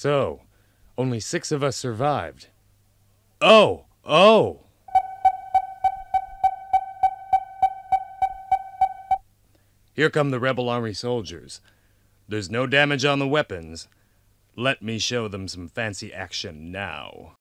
So, only six of us survived. Oh, oh! Here come the Rebel Army soldiers. There's no damage on the weapons. Let me show them some fancy action now.